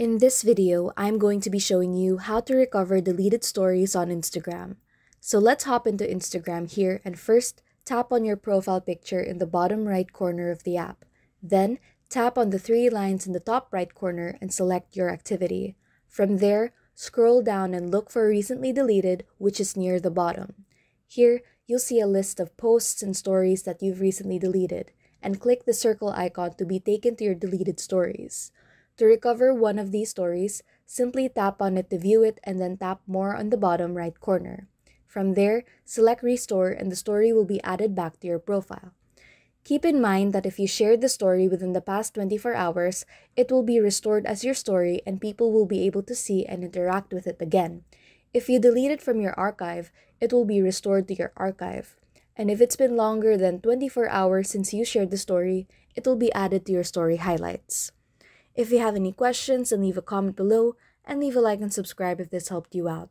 In this video, I'm going to be showing you how to recover deleted stories on Instagram. So let's hop into Instagram here and first tap on your profile picture in the bottom right corner of the app. Then tap on the three lines in the top right corner and select your activity. From there, scroll down and look for recently deleted, which is near the bottom. Here, you'll see a list of posts and stories that you've recently deleted, and click the circle icon to be taken to your deleted stories. To recover one of these stories, simply tap on it to view it and then tap more on the bottom right corner. From there, select Restore and the story will be added back to your profile. Keep in mind that if you shared the story within the past 24 hours, it will be restored as your story and people will be able to see and interact with it again. If you delete it from your archive, it will be restored to your archive. And if it's been longer than 24 hours since you shared the story, it will be added to your story highlights. If you have any questions, then leave a comment below and leave a like and subscribe if this helped you out.